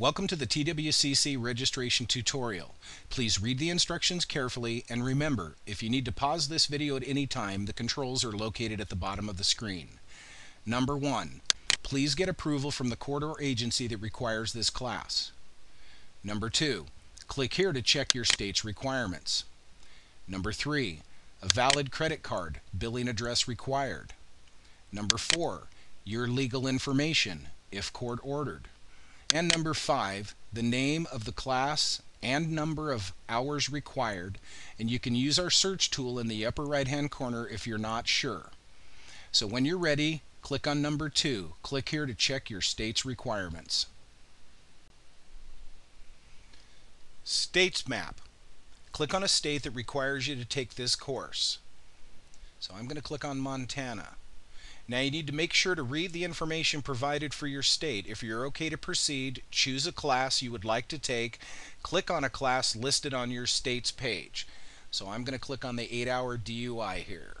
Welcome to the TWCC registration tutorial. Please read the instructions carefully and remember, if you need to pause this video at any time, the controls are located at the bottom of the screen. Number one, please get approval from the court or agency that requires this class. Number two, click here to check your state's requirements. Number three, a valid credit card, billing address required. Number four, your legal information, if court ordered. And number five, the name of the class and number of hours required. And you can use our search tool in the upper right hand corner if you're not sure. So when you're ready, click on number two. Click here to check your state's requirements. States map. Click on a state that requires you to take this course. So I'm going to click on Montana. Now you need to make sure to read the information provided for your state. If you're okay to proceed, choose a class you would like to take. Click on a class listed on your state's page. So I'm going to click on the 8-hour DUI here.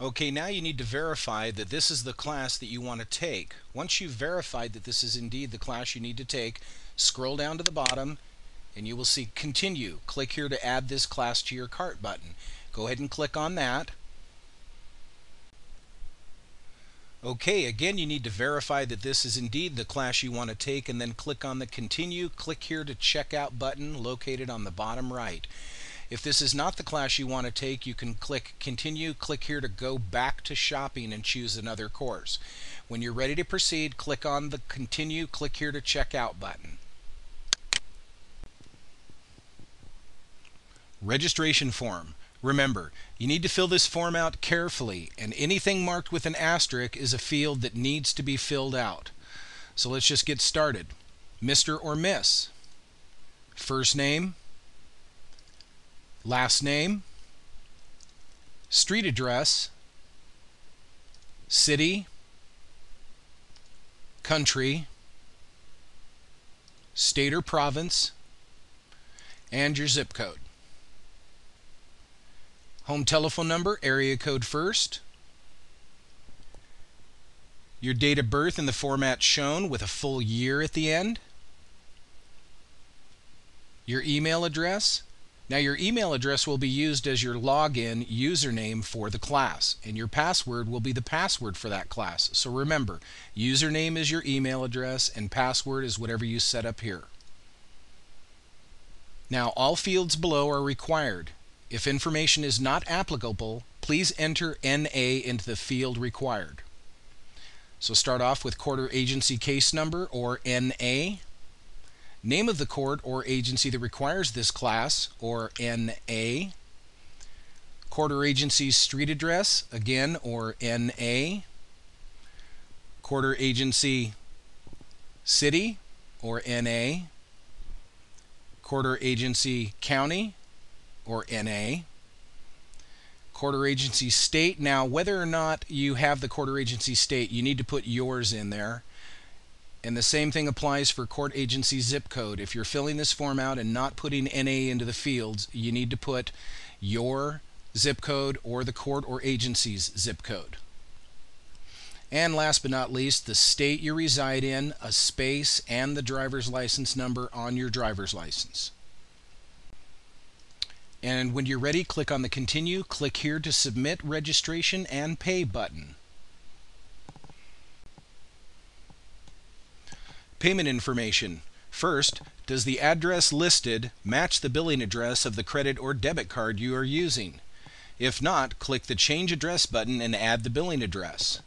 Okay, now you need to verify that this is the class that you want to take. Once you've verified that this is indeed the class you need to take, scroll down to the bottom and you will see continue. Click here to add this class to your cart button. Go ahead and click on that. Okay, again you need to verify that this is indeed the class you want to take and then click on the continue. Click here to checkout button located on the bottom right. If this is not the class you want to take, you can click Continue, click here to go back to shopping and choose another course. When you're ready to proceed, click on the Continue, click here to check out button. Registration form. Remember, you need to fill this form out carefully, and anything marked with an asterisk is a field that needs to be filled out. So let's just get started. Mr. or Miss. First name, last name, street address, city, country, state or province, and your zip code. Home telephone number, area code first. Your date of birth in the format shown with a full year at the end. Your email address, now your email address will be used as your login username for the class and your password will be the password for that class. So remember, username is your email address and password is whatever you set up here. Now all fields below are required. If information is not applicable, please enter NA into the field required. So start off with quarter agency case number or NA name of the court or agency that requires this class, or NA, quarter agency street address, again, or NA, quarter agency city, or NA, quarter agency county, or NA, or agency state. Now, whether or not you have the or agency state, you need to put yours in there. And the same thing applies for court agency zip code. If you're filling this form out and not putting NA into the fields, you need to put your zip code or the court or agency's zip code. And last but not least, the state you reside in, a space, and the driver's license number on your driver's license. And when you're ready, click on the Continue. Click here to Submit Registration and Pay button. Payment information. First, does the address listed match the billing address of the credit or debit card you are using? If not, click the Change Address button and add the billing address.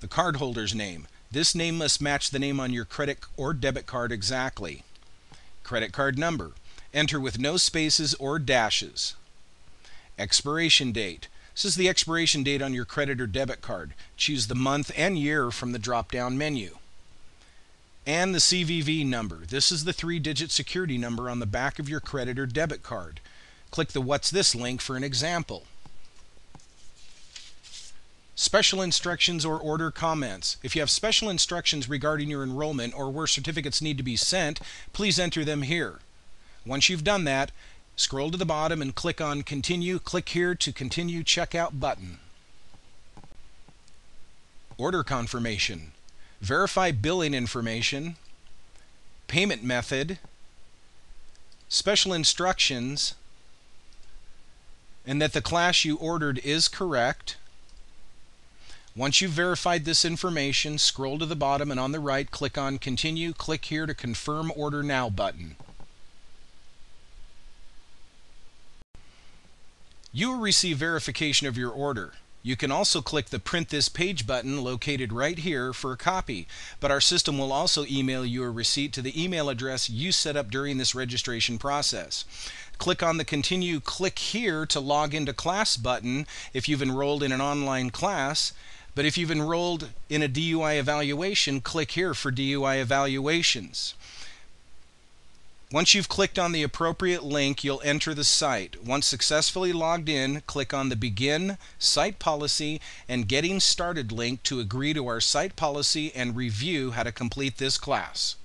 The cardholder's name. This name must match the name on your credit or debit card exactly. Credit card number. Enter with no spaces or dashes. Expiration date. This is the expiration date on your credit or debit card. Choose the month and year from the drop-down menu. And the CVV number. This is the three-digit security number on the back of your credit or debit card. Click the What's This link for an example. Special instructions or order comments. If you have special instructions regarding your enrollment or where certificates need to be sent, please enter them here. Once you've done that, Scroll to the bottom and click on Continue. Click here to Continue Checkout button. order confirmation, verify billing information, payment method, special instructions, and that the class you ordered is correct. Once you've verified this information, scroll to the bottom and on the right, click on Continue. Click here to Confirm Order Now button. You will receive verification of your order. You can also click the Print This Page button located right here for a copy, but our system will also email you a receipt to the email address you set up during this registration process. Click on the Continue Click Here to Log into Class button if you've enrolled in an online class, but if you've enrolled in a DUI evaluation, click here for DUI evaluations. Once you've clicked on the appropriate link, you'll enter the site. Once successfully logged in, click on the Begin Site Policy and Getting Started link to agree to our site policy and review how to complete this class.